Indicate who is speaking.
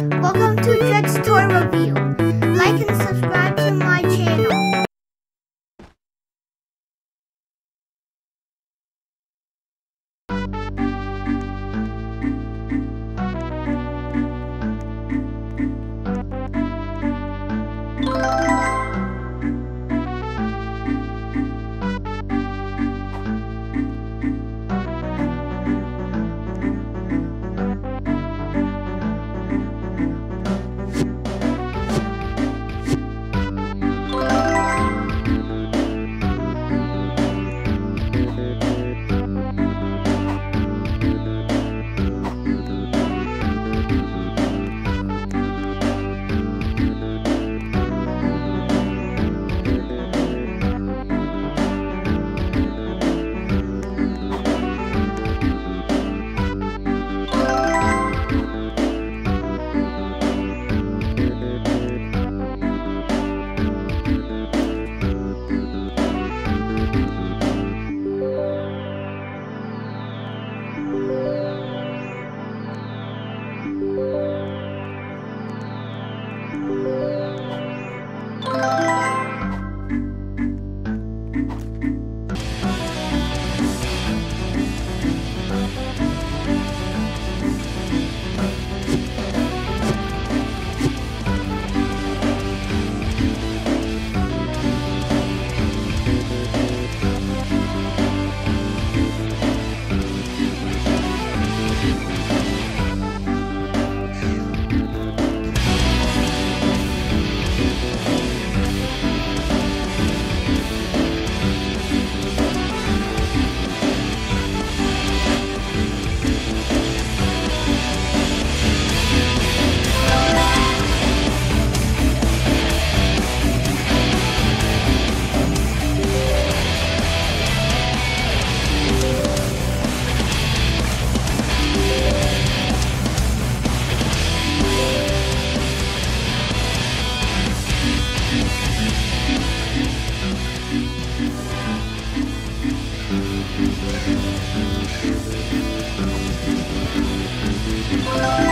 Speaker 1: Welcome
Speaker 2: thank you